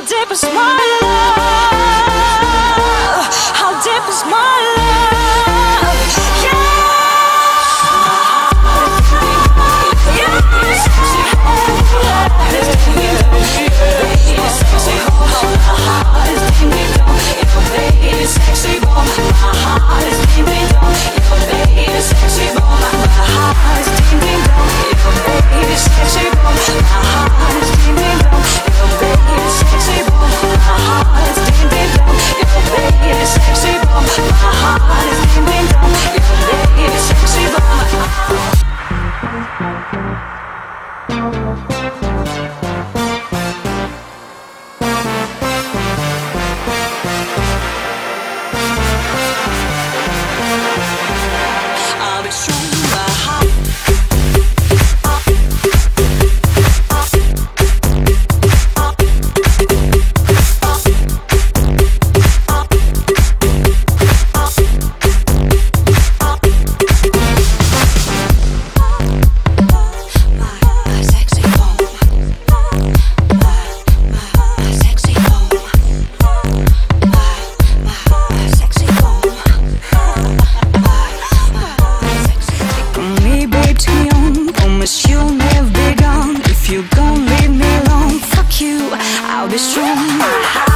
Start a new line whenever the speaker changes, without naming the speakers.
How deep is my love? promise you'll never be gone. If you gon' leave me alone, fuck you, I'll be strong.